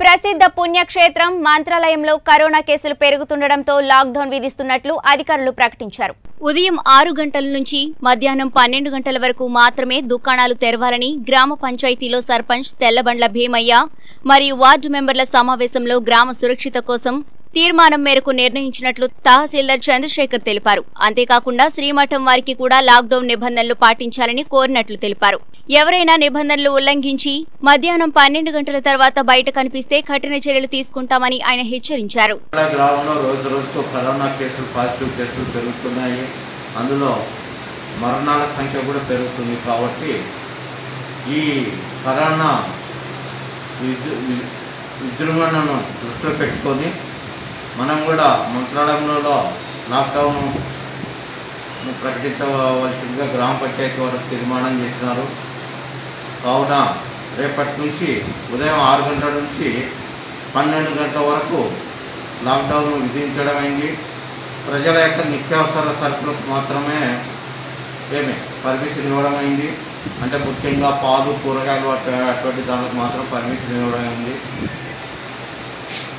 ప్రసిద్ధ పుణ్యక్షేత్రం మంత్రాలయంలో కరోనా కేసులు పెరుగుతుండటంతో లాక్డౌన్ విధిస్తున్నట్లు అధికారులు ప్రకటించారు. ఉదయం ఆరు గంటల నుంచి మధ్యాహ్నం పన్నెండు గంటల వరకు మాత్రమే దుకాణాలు తెరవాలని గ్రామ పంచాయతీలో సర్పంచ్ తెల్లబండ్ల భీమయ్య మరియు వార్డు మెంబర్ల సమావేశంలో గ్రామ సురక్షిత కోసం తీర్మానం మేరకు నిర్ణయించినట్లు తహసీల్దార్ చంద్రశేఖర్ తెలిపారు. అంతేకాకుండా శ్రీమఠం వారికి కూడా లాక్డౌన్ నిబంధనలు పాటించాలని కోరినట్లు తెలిపారు. ఎవరైనా నిబంధనలు ఉల్లంఘించి మధ్యాహ్నం పన్నెండు గంటల తర్వాత బయట కనిపిస్తే కఠిన చర్యలు తీసుకుంటామని ఆయన హెచ్చరించారు. అందులో మరణాల సంఖ్య కూడా పెరుగుతుంది కాబట్టి ఈ కరోనా విజృంభణను దృష్టిలో పెట్టుకొని మనం కూడా మంత్రాలయంలో లాక్డౌన్ ప్రకటించవలసిందిగా గ్రామ పంచాయతీ వారు తీర్మానం చేసినారు. కావున రేపటి నుంచి ఉదయం ఆరు గంటల నుంచి పన్నెండు గంటల వరకు లాక్డౌన్ విధించడం అయింది. ప్రజల యొక్క నిత్యావసర సరుకులకు మాత్రమే ఏమి పర్మిషన్ ఇవ్వడం అయింది. అంటే ముఖ్యంగా పాలు కూరగాయలు అటువంటి దానికి మాత్రం పర్మిషన్ ఇవ్వడం అయింది.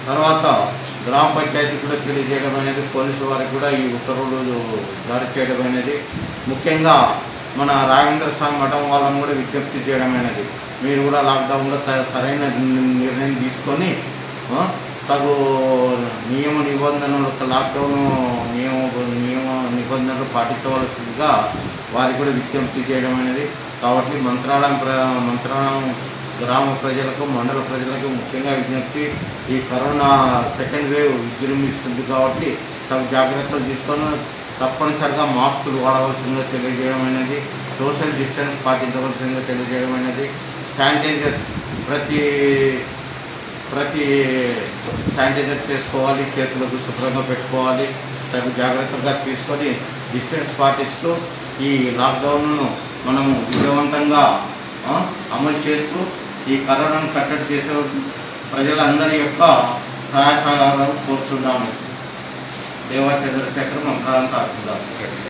తర్వాత గ్రామ పంచాయతీ కూడా తెలియజేయడం అనేది పోలీసు వారికి కూడా ఈ ఉత్తర్వులు జారీ చేయడం అనేది ముఖ్యంగా మన రాఘవేంద్ర స్వామి మఠం వాళ్ళని కూడా విజ్ఞప్తి చేయడం అనేది. మీరు కూడా లాక్డౌన్లో సరైన నిర్ణయం తీసుకొని తగు నియమ నిబంధనలు లాక్డౌన్ నియమ నియమ నిబంధనలు పాటించవలసిందిగా వారికి కూడా విజ్ఞప్తి చేయడం అనేది. కాబట్టి మంత్రాలయం ప్ర మంత్రాలయం గ్రామ ప్రజలకు మండల ప్రజలకు ముఖ్యంగా విజ్ఞప్తి ఈ కరోనా సెకండ్ వేవ్ విజృంభిస్తుంది కాబట్టి తగు జాగ్రత్తలు తీసుకొని తప్పనిసరిగా మాస్కులు వాడవలసిందిగా తెలియజేయడం అనేది సోషల్ డిస్టెన్స్ పాటించవలసిందిగా తెలియజేయడం అనేది శానిటైజర్ ప్రతి ప్రతి శానిటైజర్ చేసుకోవాలి చేతులకు శుభ్రంగా పెట్టుకోవాలి తగు జాగ్రత్తగా తీసుకొని డిస్టెన్స్ పాటిస్తూ ఈ లాక్డౌన్ను మనము విజయవంతంగా అమలు చేస్తూ ఈ కరోనాను కట్టడి చేసే ప్రజలందరి యొక్క సహాయ సహకారాలు కోరుతున్నాము. దేవా చంద్రశేఖర్ మంత్రాలను తహసీల్దార్